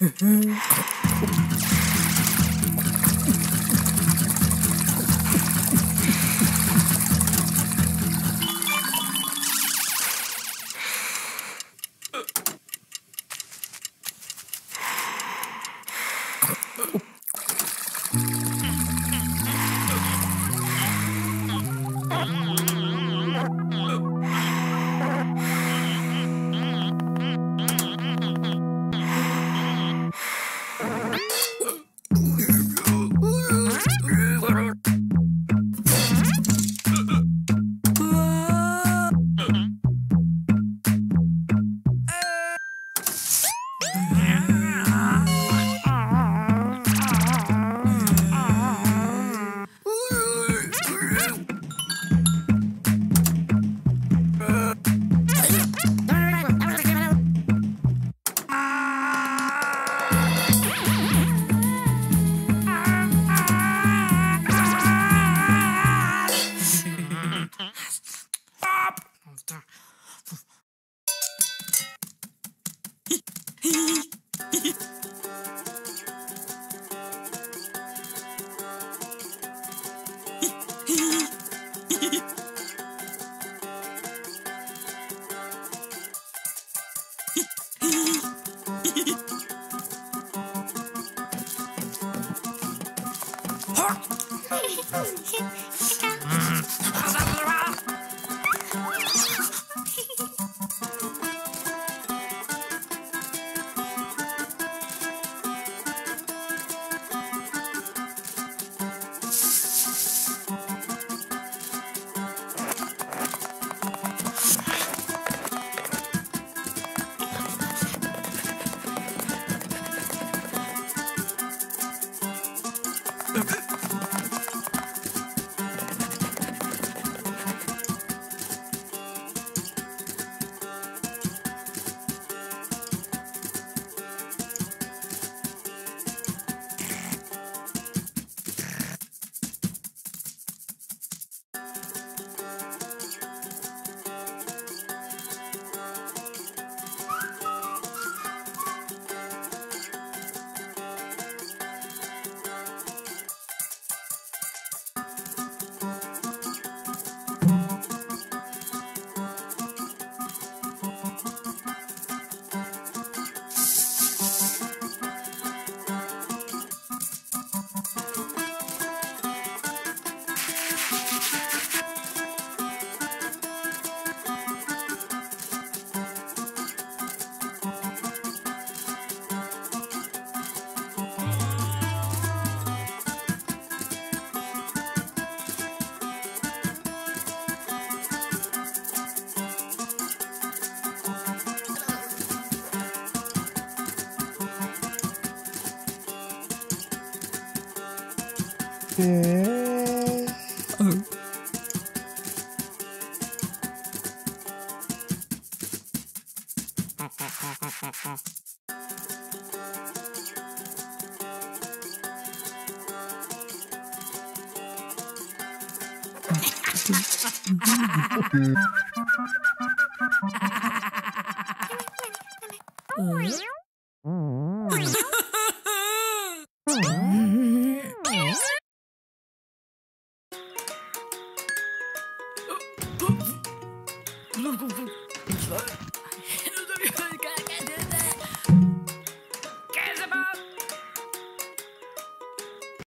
うん。after. Oh, 论功夫，起来。